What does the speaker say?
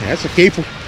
That's a keeper.